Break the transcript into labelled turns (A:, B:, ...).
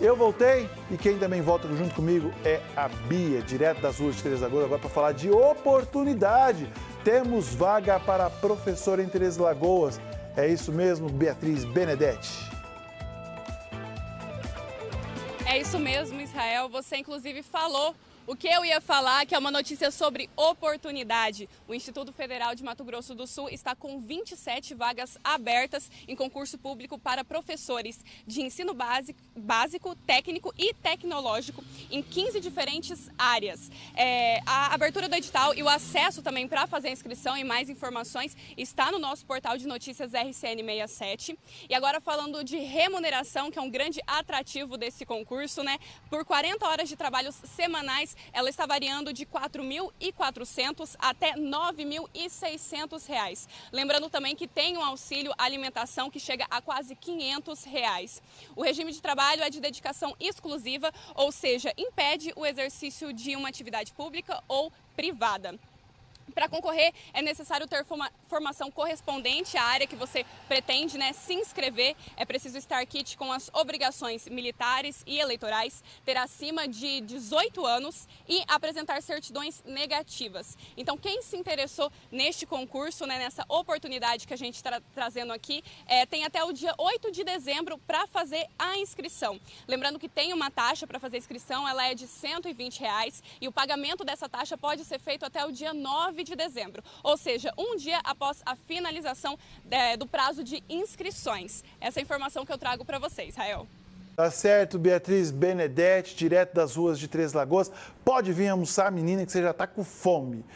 A: Eu voltei e quem também volta junto comigo é a Bia, direto das ruas de Três Lagoas, agora para falar de oportunidade. Temos vaga para professora em Três Lagoas. É isso mesmo, Beatriz Benedetti.
B: É isso mesmo, Israel. Você inclusive falou o que eu ia falar, que é uma notícia sobre oportunidade. O Instituto Federal de Mato Grosso do Sul está com 27 vagas abertas em concurso público para professores de ensino básico, básico técnico e tecnológico em 15 diferentes áreas. É, a abertura do edital e o acesso também para fazer a inscrição e mais informações está no nosso portal de notícias RCN 67. E agora falando de remuneração, que é um grande atrativo desse concurso, né? Por 40 horas de trabalhos semanais, ela está variando de R$ 4.400 até R$ 9.600. Lembrando também que tem um auxílio alimentação que chega a quase 500 reais. O regime de trabalho é de dedicação exclusiva, ou seja, impede o exercício de uma atividade pública ou privada. Para concorrer, é necessário ter formação correspondente à área que você pretende né, se inscrever. É preciso estar kit com as obrigações militares e eleitorais, ter acima de 18 anos e apresentar certidões negativas. Então, quem se interessou neste concurso, né, nessa oportunidade que a gente está trazendo aqui, é, tem até o dia 8 de dezembro para fazer a inscrição. Lembrando que tem uma taxa para fazer a inscrição, ela é de 120 reais, e o pagamento dessa taxa pode ser feito até o dia 9 9 de dezembro, ou seja, um dia após a finalização é, do prazo de inscrições. Essa é a informação que eu trago para vocês, Rael.
A: Tá certo, Beatriz Benedetti, direto das ruas de Três Lagoas. Pode vir almoçar, menina, que você já está com fome.